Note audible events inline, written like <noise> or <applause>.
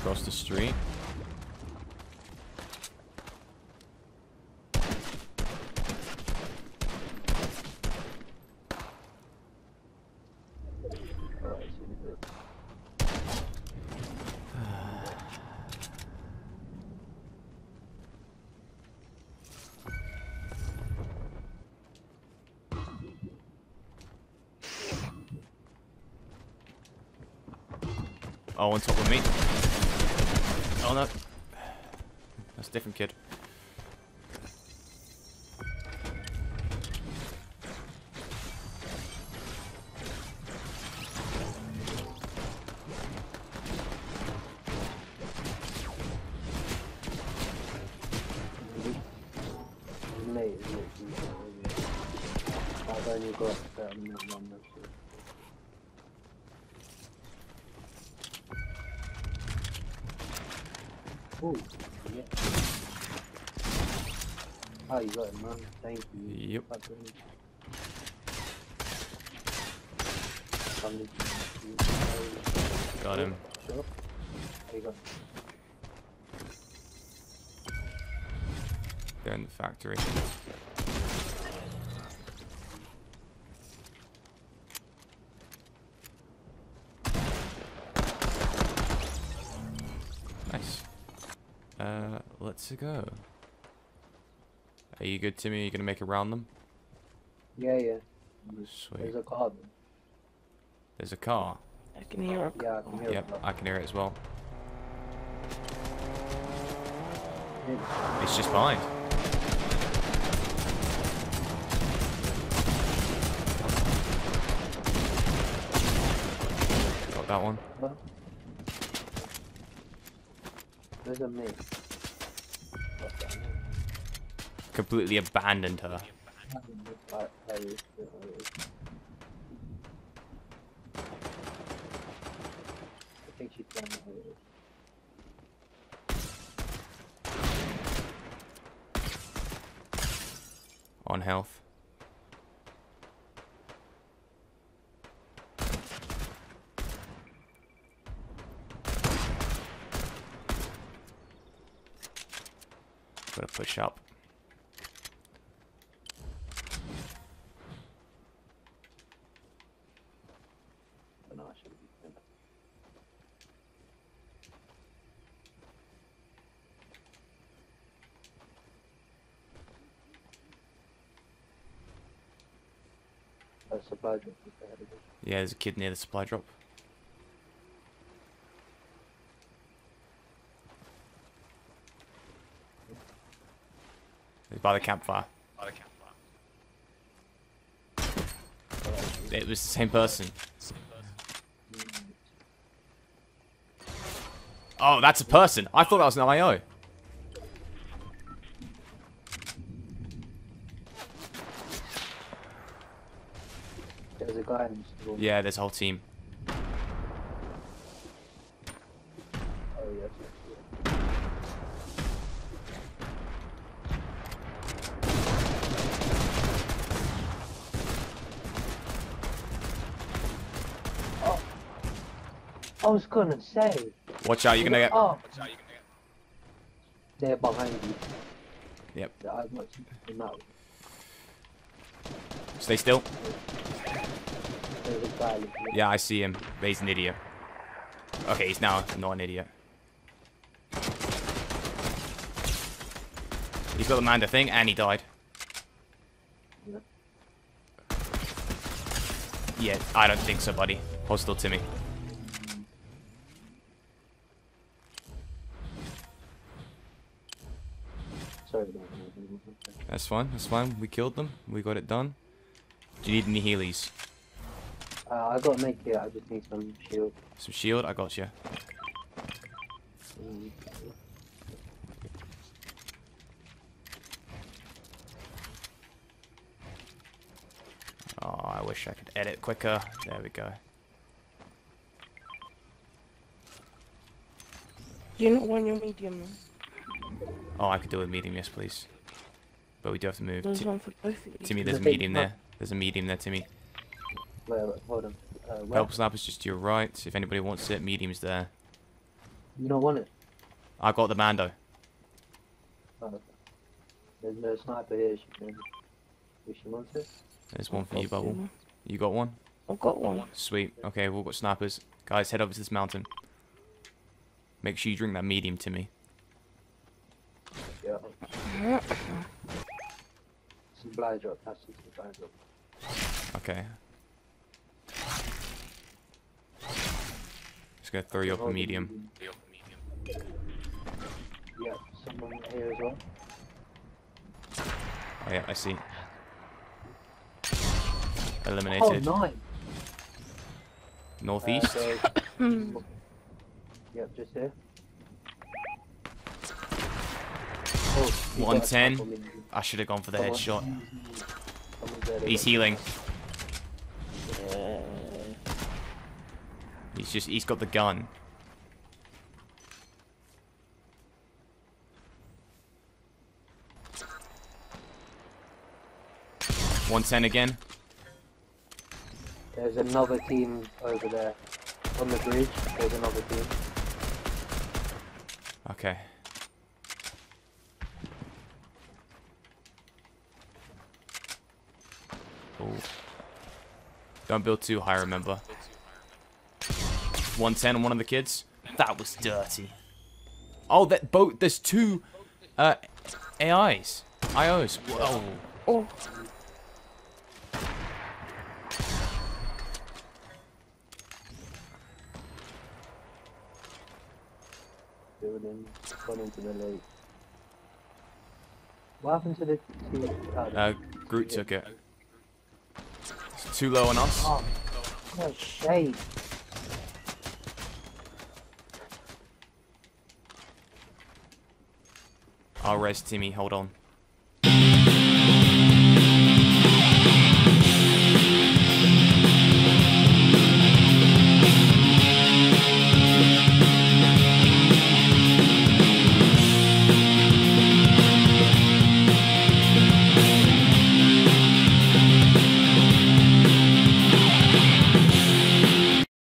Across the street. Oh, on top of me. Oh no. That's a different kid. Only got one message. Ooh, yeah. Oh, you got it, man. Thank you. Yep. Got him. There you go. They're in the factory. Let's go. Are you good, Timmy? Are you gonna make it around them? Yeah, yeah. Sweet. There's a car there. There's a car. I can hear a Yeah, I can hear Yep, it. I can hear it as well. It's just behind. Got that one. There's a mate. Completely abandoned her. On health. Gotta push up. But no, I shouldn't be doing that. A supply drop. Yeah, there's a kid near the supply drop. He's by the campfire. It was the same person. Oh, that's a person. I thought that was an IO. There's a guy in this. Yeah, there's a whole team. Oh, yes, yes, yes. Oh. I was gonna say. Watch out, you're gonna get. Oh. They're behind you. Yep. Yeah, I've not seen them out. Stay still. There's a guy looking. Yeah, I see him. But he's an idiot. Okay, he's now not an idiot. He's got the Mando thing, and he died. Yeah. I don't think so, buddy. Hostile. Sorry about. That's fine, that's fine. We killed them. We got it done. Do you need any healies? Uh, I gotta make it. I just need some shield. Some shield? I got you. Mm. Oh, I wish I could edit quicker. There we go. Do you not want your medium? man? Oh, I could do with medium, yes, please. But we do have to move. There's Ti- one for both of you. Timmy, there's a medium there. There's a medium there, Timmy. Wait, wait, hold on. Uh, where? Purple sniper's just to your right. If anybody wants it, medium's there. You don't want it? I got the Mando. Oh, okay. There's no sniper here. She can. If she wants it. There's one for you, Bubble. man. You got one? I've got one. Sweet. Okay, we've all got snipers. Guys, head over to this mountain. Make sure you drink that medium, Timmy. Yeah. <laughs> Supply drop. That's the supply drop. Okay. Just gonna throw you up a medium. Yeah. Someone here as well. Oh yeah, I see. Oh, Eliminated. nine. Northeast. Uh, so, <laughs> yep, just here. Oh, he's got a 110. I should have gone for the Someone- headshot. someone's there, they He's got- healing. He's just he's got the gun. One ten again. There's another team over there. On the bridge, there's another team. Okay. Don't build too high, remember. 110 on one of the kids. That was dirty. Oh, that boat. There's two uh, AIs. IOs. Whoa. Oh, Building, gone into the lake. What happened to the team? Oh, Uh, Groot took it. It's too low on us. oh, what shade. I'll res Timmy. Hold on.